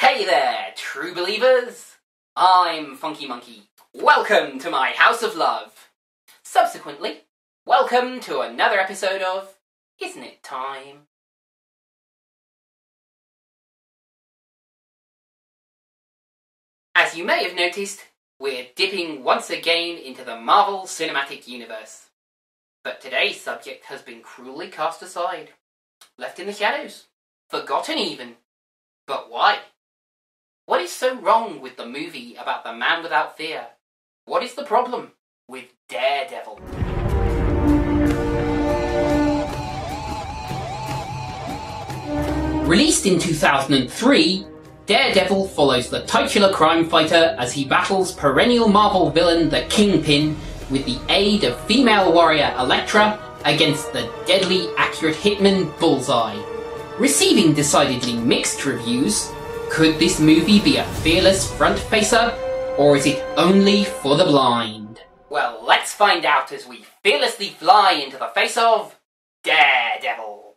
Hey there, true believers! I'm Funky Monkey. Welcome to my House of Love. Subsequently, welcome to another episode of Isn't It Time? As you may have noticed, we're dipping once again into the Marvel Cinematic Universe. But today's subject has been cruelly cast aside, left in the shadows, forgotten even. But why? What is so wrong with the movie about the man without fear? What is the problem with Daredevil? Released in 2003, Daredevil follows the titular crime fighter as he battles perennial Marvel villain the Kingpin with the aid of female warrior Elektra against the deadly accurate hitman Bullseye. Receiving decidedly mixed reviews, could this movie be a fearless front facer, or is it only for the blind? Well, let's find out as we fearlessly fly into the face of Daredevil.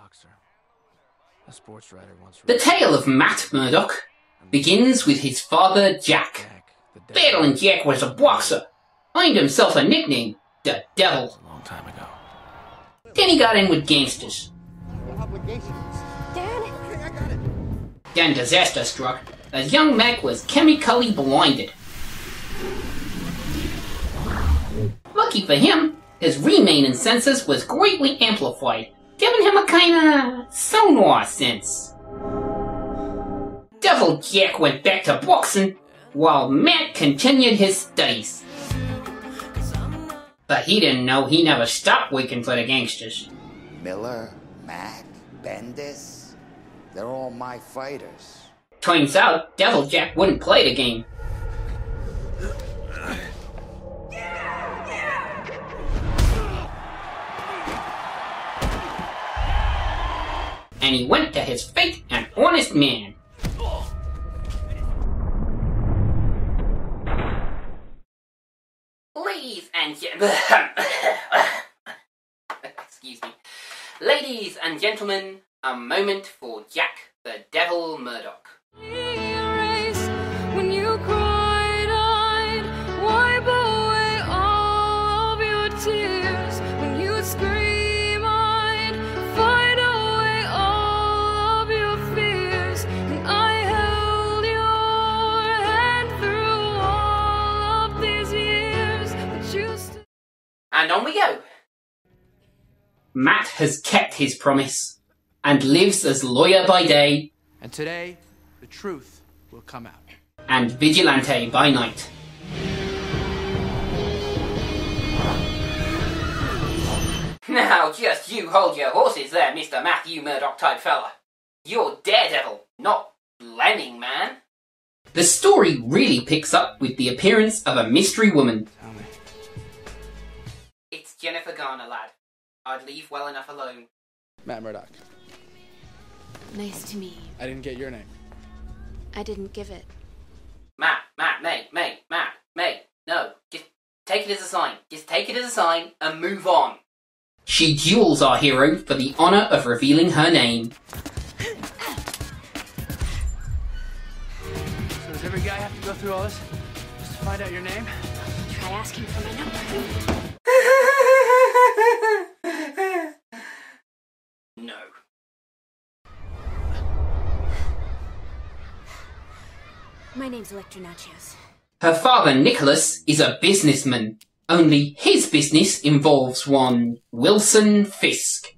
Boxer. A sports writer once The tale of Matt Murdock begins with his father Jack. Jack, the devil. Battling Jack was a boxer, earned himself a nickname, the Devil. A long time ago. Then he got in with gangsters. Dad? Then disaster struck, as young Mac was chemically blinded. Lucky for him, his remaining senses was greatly amplified, giving him a kinda sonar sense. Devil Jack went back to boxing, while Matt continued his studies. But he didn't know he never stopped working for the gangsters. Miller, Matt, Bendis, they're all my fighters. Turns out, Devil Jack wouldn't play the game. And he went to his fate an honest man. Ladies and gentlemen, excuse me. Ladies and gentlemen, a moment for Jack the Devil Murdock. Matt has kept his promise and lives as lawyer by day And today, the truth will come out. and vigilante by night. Now, just you hold your horses there, Mr. Matthew Murdock type fella. You're Daredevil, not Lemming Man. The story really picks up with the appearance of a mystery woman. Tell me. It's Jennifer Garner, lad. I'd leave well enough alone. Matt Murdock. Nice to meet you. I didn't get your name. I didn't give it. Matt, Matt, mate, mate, Matt, mate, no, just take it as a sign. Just take it as a sign and move on. She duels our hero for the honor of revealing her name. So does every guy have to go through all this just to find out your name? Try asking for my number. No. My name's Elektra Natchios. Her father, Nicholas, is a businessman, Only his business involves one Wilson Fisk.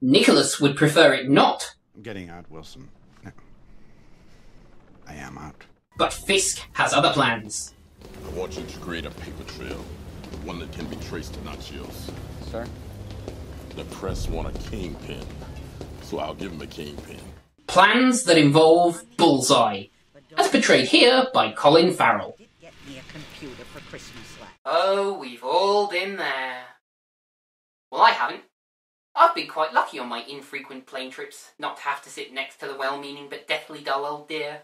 Nicholas would prefer it not, I'm getting out, Wilson. No. I am out. but Fisk has other plans. I want you to create a paper trail, one that can be traced to Natchios. Sir? The press want a kingpin, so I'll give him a kingpin. Plans that involve Bullseye, as portrayed here by Colin Farrell. Get me a computer for Christmas. Oh, we've all been there. Well, I haven't. I've been quite lucky on my infrequent plane trips not to have to sit next to the well-meaning but deathly dull old dear.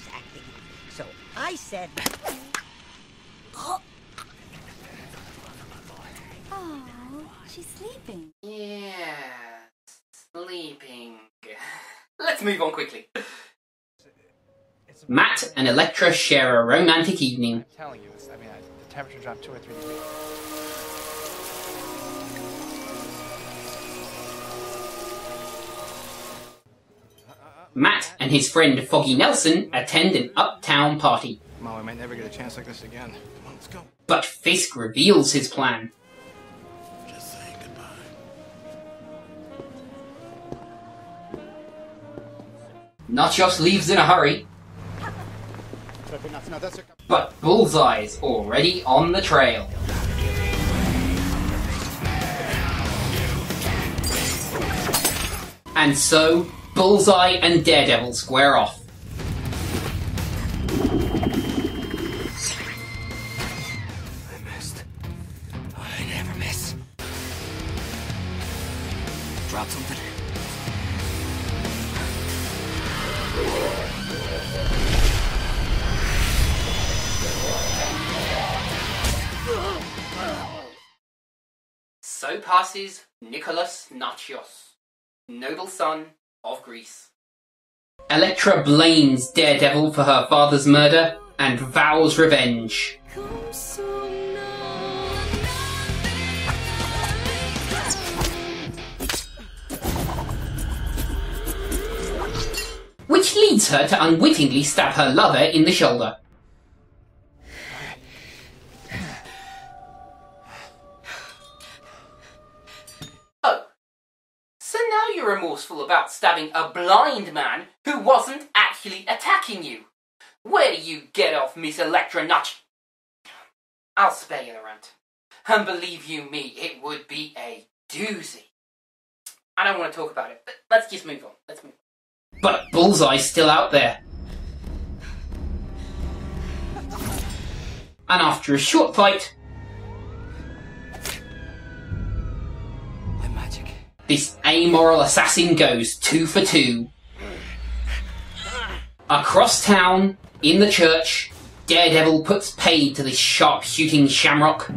acting. So I said, Oh, she's sleeping. Yeah, sleeping. Let's move on quickly. Matt and Elektra share a romantic evening. I'm telling you, it's, I mean, I, the temperature dropped two or three degrees. Matt and his friend Foggy Nelson attend an uptown party, Come on, might never get a chance like this again. Come on, let's go. but Fisk reveals his plan. Natchios leaves in a hurry, but Bullseye's already on the trail. And so, Bullseye and Daredevil square off. I missed. I never miss. Drop something. So passes Nicholas Natchios, noble son of Greece. Elektra blames Daredevil for her father's murder and vows revenge. Which leads her to unwittingly stab her lover in the shoulder. Remorseful about stabbing a blind man who wasn't actually attacking you. Where do you get off, Miss Elektra Nutch? I'll spare you the rant. And believe you me, it would be a doozy. I don't want to talk about it, but let's just move on. Let's move on. But Bullseye's still out there. And after a short fight, this amoral assassin goes two for two. Across town, in the church, Daredevil puts paid to this sharp shooting shamrock.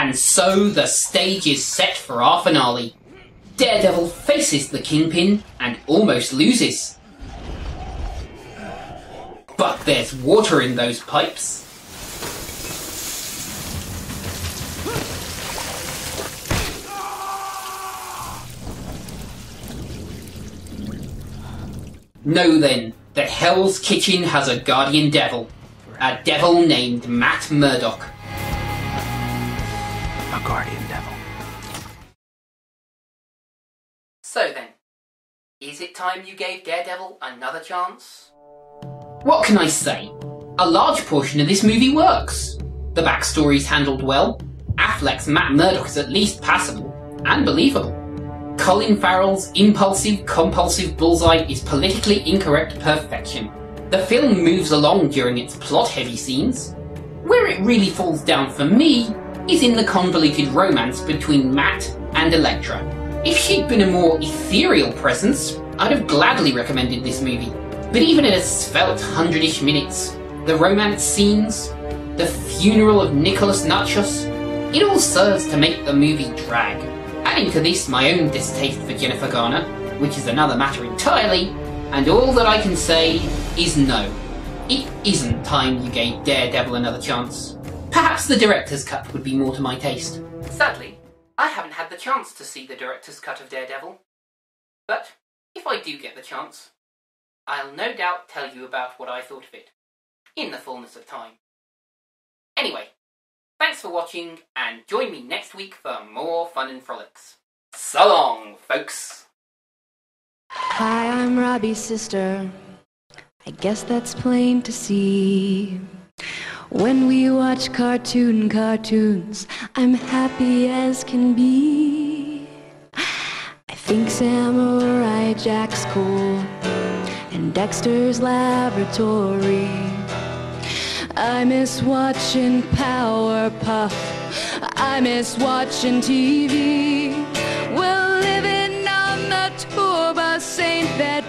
And so the stage is set for our finale. Daredevil faces the Kingpin and almost loses. But there's water in those pipes. Know then that Hell's Kitchen has a guardian devil. A devil named Matt Murdock. Time you gave Daredevil another chance? What can I say? A large portion of this movie works. The backstory's handled well. Affleck's Matt Murdock is at least passable and believable. Colin Farrell's impulsive, compulsive bullseye is politically incorrect perfection. The film moves along during its plot-heavy scenes. Where it really falls down for me is in the convoluted romance between Matt and Elektra. If she'd been a more ethereal presence, I'd have gladly recommended this movie. But even in a svelte hundred-ish minutes, the romance scenes, the funeral of Nicholas Natchios, It all serves to make the movie drag. Adding to this my own distaste for Jennifer Garner, which is another matter entirely, and all that I can say is no. It isn't time you gave Daredevil another chance. Perhaps the director's cut would be more to my taste. Sadly, I haven't had the chance to see the director's cut of Daredevil. But if I do get the chance, I'll no doubt tell you about what I thought of it, in the fullness of time. Anyway, thanks for watching, and join me next week for more fun and frolics. So long, folks! Hi, I'm Robbie's sister. I guess that's plain to see. When we watch cartoon cartoons, I'm happy as can be. I think Samurai Jack's cool, and Dexter's Laboratory. I miss watching Powerpuff. I miss watching TV. Well, living on the tour bus ain't that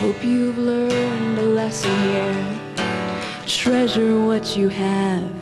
hope you've learned a lesson here. Treasure what you have.